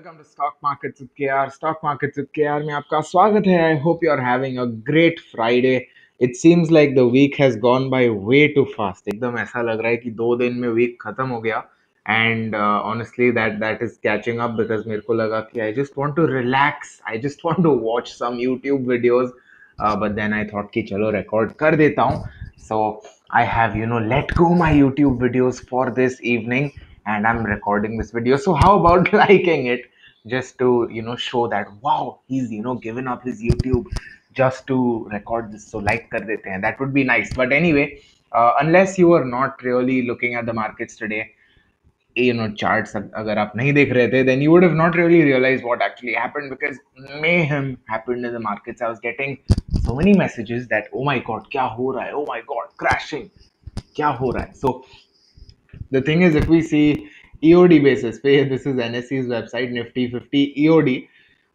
Welcome to stock markets with KR stock markets with KR में आपका स्वागत है। I hope you are having a great Friday it seems like the week has gone by way too fast एकदम ऐसा लग रहा है कि दो दिन में वीक खत्म हो गया। And honestly that that is catching up because मेरे को लगा कि I just want to relax I just want to watch some YouTube videos but then I thought कि चलो रिकॉर्ड कर देता हूँ। So I have you know let go my YouTube videos for this evening and I'm recording this video. So, how about liking it? Just to you know show that wow he's you know given up his YouTube just to record this. So like kar dete hain. That would be nice. But anyway, uh, unless you are not really looking at the markets today, you know charts agar aap nahi dekh rahe the, then you would have not really realized what actually happened because mayhem happened in the markets. I was getting so many messages that oh my god kya ho raha hai? Oh my god crashing. Kya ho raha hai? So the thing is if we see EOD basis पे, this is NSE's website, Nifty 50 EOD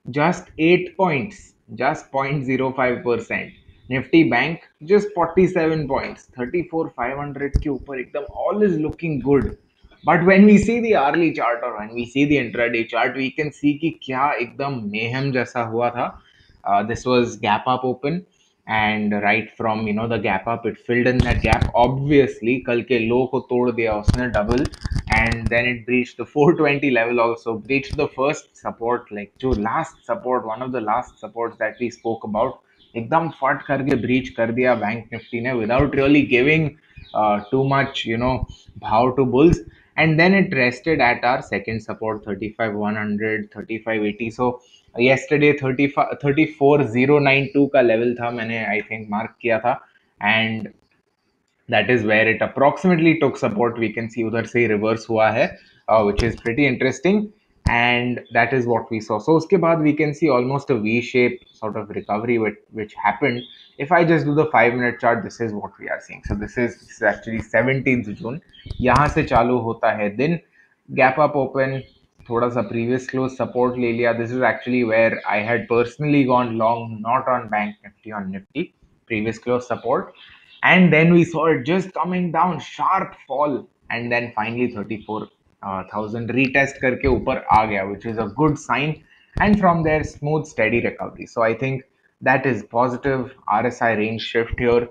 just 8 points, just 0.05% Nifty bank just 47 points 34500 के ऊपर एकदम all is looking good but when we see the early chart और when we see the intraday chart we can see कि क्या एकदम mayhem जैसा हुआ था. This was gap up open and right from you know the gap up it filled in that gap obviously कल के low को तोड़ दिया, उसने double and then it breached the 420 level also breached the first support like जो last support one of the last supports that we spoke about एकदम फट करके ब्रीच कर दिया बैंक निफ्टी ने without really giving too much you know भाव to bulls and then it rested at our second support 35 100 35 80 so yesterday 35 34092 का level था मैंने आई थिंक मार्क किया था and that is where it approximately took support we can सी उधर से ही reverse हुआ है which is pretty interesting and that is what we saw. So uske baad we can see almost a V-shape sort of recovery which, which happened. If I just do the five minute chart, this is what we are seeing. So this is this is actually 17th June. यहाँ से चालू होता है दिन gap up open थोड़ा सा previous close support ले लिया this is actually where I had personally gone long not on bank nifty on nifty previous close support and then we saw it just coming down sharp fall and then finally 34 thousand retest करके ऊपर आ गया which is a good sign and from there smooth study recovery so I think that is positive R S I range shift your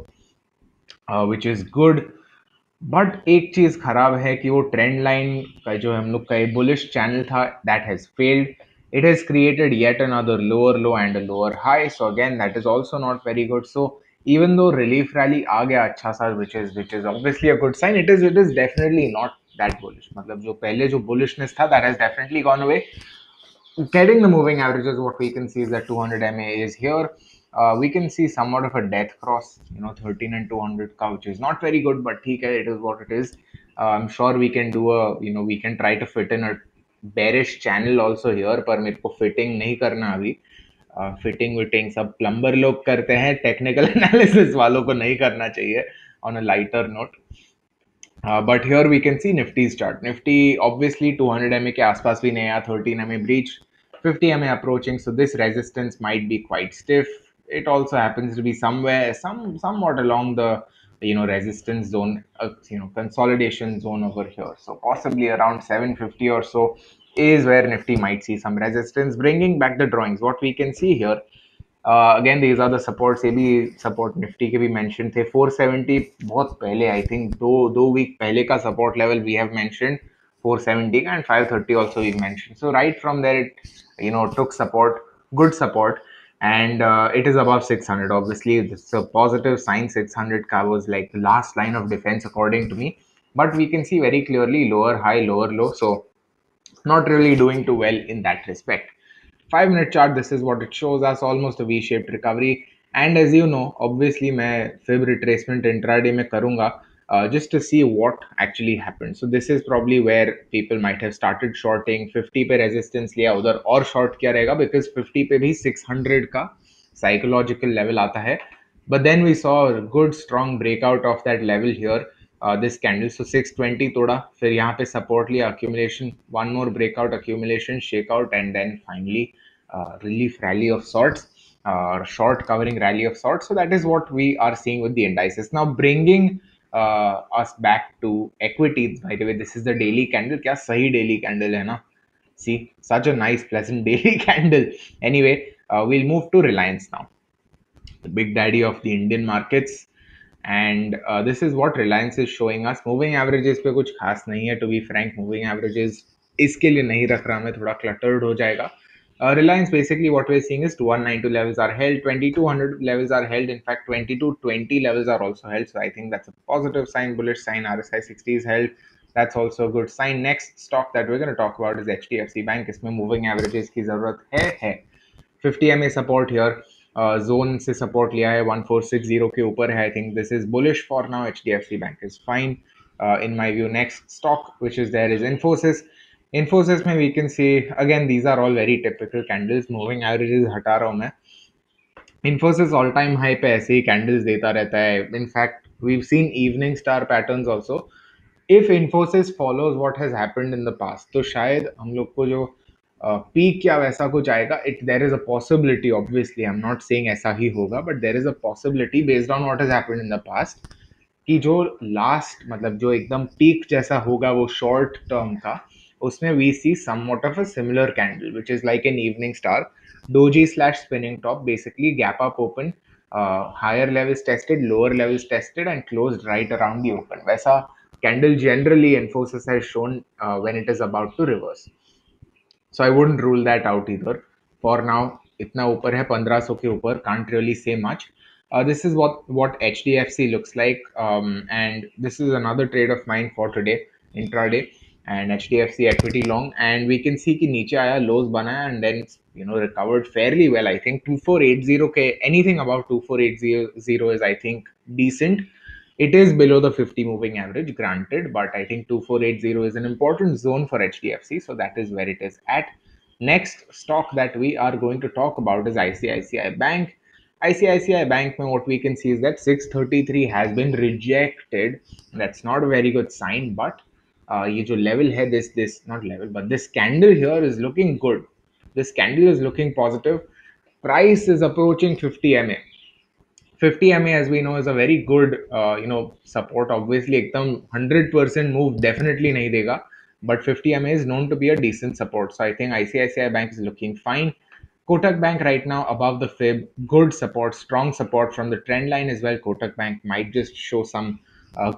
which is good but एक चीज खराब है कि वो trend line का जो हम लोग का एक बुलिश चैनल था that has failed it has created yet another lower low and a lower high so again that is also not very good so even though relief rally आ गया अच्छा सा which is which is obviously a good sign it is it is definitely not that bullish मतलब जो पहले जो bullishness था that has definitely gone away getting the moving averages what we can see is that 200 MA is here we can see somewhat of a death cross you know thirteen and two hundred का which is not very good but ठीक है it is what it is I am sure we can do you know we can try to fit in a bearish channel also here पर मेरे को fitting नहीं करना अभी. Fitting विटिंग सब प्लम्बर लोग करते हैं टेक्निकल एनालिसिस वालों को नहीं करना चाहिए on a lighter note but here we can see Nifty start Nifty obviously 200 M A के आसपास भी नहीं आया thirteen M A breach 50 M A approaching so this resistance might be quite stiff it also happens to be somewhere somewhat along the you know resistance zone uh, you know consolidation zone over here. So possibly around 750 or so is where nifty might see some resistance bringing back the drawings. What we can see here uh, again these are the supports. Ab support nifty ke bhi mentioned the 470 both. pehle i think do do week pehle ka support level we have mentioned 470 and 530 also we mentioned. So right from there it you know took support good support and uh, it is above 600 obviously it's a positive sign 600 ka was like the last line of defense according to me but we can see very clearly lower high lower low so not really doing too well in that respect five minute chart this is what it shows us almost a v-shaped recovery and as you know obviously मैं fib retracement intraday में करूँगा uh, just to see what actually happened so this is probably where people might have started shorting 50 पे resistance लिया उधर और short किया रहेगा because 50 पे भी 600 का psychological level आता है but then we saw a good strong breakout of that level here uh, this candle so 620 तोड़ा फिर यहाँ पे support लिया accumulation one more breakout accumulation shakeout and then finally uh, relief rally of sorts or uh, short covering rally of sorts so that is what we are seeing with the indices now bringing uh, us back to equities by the way this is the daily candle क्या सही daily candle है ना See, such a nice, pleasant daily candle. Anyway, uh, we'll move to Reliance now, the big daddy of the Indian markets. Uh, this is what Reliance is showing us. Moving averages पे कुछ खास नहीं है to be frank. Moving averages इसके लिए नहीं रख रहा मैं थोड़ा cluttered हो जाएगा. Uh, Reliance basically what we're seeing is 2192 levels are held, 2200 levels are held. In fact, 2220 levels are also held. So I think that's a positive sign, bullish sign. RSI 60 is held. That's also a good sign. Next stock that we're going to talk about is HDFC Bank. इसमें moving averages की जरूरत है है 50 MA support here. Uh, zone से support लिया है 1460 के ऊपर है. I think this is bullish for now. HDFC Bank is fine. Uh, in my view, next stock which is there is Infosys. Infosys में we can see again these are all very typical candles. Moving averages हटा रहा हूँ मैं. Infosys all time high पे ऐसे ही candles देता रहता है. Fact, we've seen evening star patterns also. If Infosys follows what has happened in the past तो शायद हम लोग को जो पीक uh, या वैसा कुछ आएगा it there is a possibility obviously I am not saying ऐसा ही होगा but there is a possibility based on what has happened in the past कि जो लास्ट मतलब जो एकदम पीक जैसा होगा वो शॉर्ट टर्म का उसमें we see somewhat of a similar candle which is like an evening star doji slash spinning top basically gap up open higher levels tested lower levels tested and close right around the open वैसा candle generally Infosys has shown when it is about to reverse so I wouldn't rule that out इधर for now इतना ऊपर है, पंद्रह सौ के ऊपर can't really say much this is what what H D F C looks like and this is another trade of mine for today intra and HDFC equity long, and we can see कि नीचे आया lows बना and then you know recovered fairly well. I think 2480 के anything above 2480 is I think decent. It is below the 50 moving average, granted, but I think 2480 is an important zone for HDFC, so that is where it is at. Next stock that we are going to talk about is ICICI Bank. ICICI Bank, what we can see is that 633 has been rejected. That's not a very good sign, but ये जो level है this this not level but this candle here is looking good this candle is looking positive price is approaching fifty M A fifty M as we know is a very good you know support obviously एकदम hundred percent move definitely नहीं देगा but fifty M is known to be a decent support so I think I bank is looking fine Kotak bank right now above the fab good support strong support from the trend line is well Kotak bank might just show some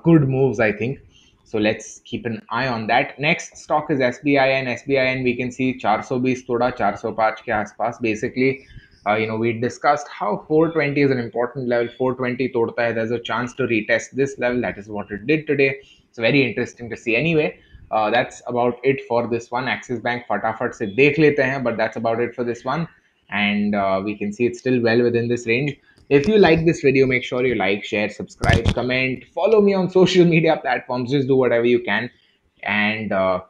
good move I think So let's keep an eye on that. Next stock is SBI and SBI and we can see 420 toda 405 ke aaspaas. Basically, uh, you know we discussed how 420 is an important level. 420 todta hai. There's a chance to retest this level. That is what it did today. It's very interesting to see. Anyway. Uh, that's about it for this one axis bank fatafat se dekh lete hain but that's about it for this one and uh, we can see it's still well within this range If you like this video, make sure you like, share, subscribe, comment, follow me on social media platforms. Just do whatever you can. And uh,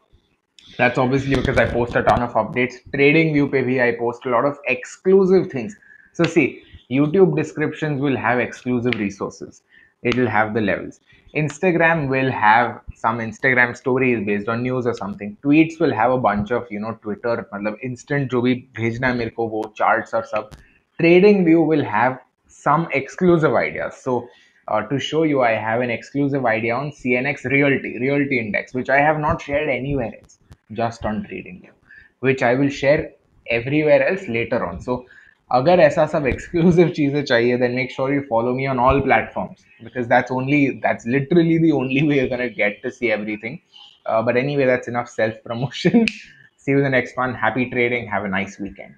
that's obviously because I post a ton of updates. Trading View pe bhi I post a lot of exclusive things. So see, YouTube descriptions will have exclusive resources. It will have the levels. Instagram will have some Instagram stories based on news or something. Tweets will have a bunch of you know Twitter मतलब instant जो भी भेजना है मेरे को वो charts और सब. Trading View will have some exclusive ideas. So uh, to show you, I have an exclusive idea on CNX Realty, Realty Index, which I have not shared anywhere else just on trading view which i will share everywhere else later on so अगर ऐसा सब exclusive चीजें चाहिए then make sure you follow me on all platforms because that's only that's literally the only way you're gonna get to see everything uh, but anyway that's enough self promotion see you in the next one happy trading have a nice weekend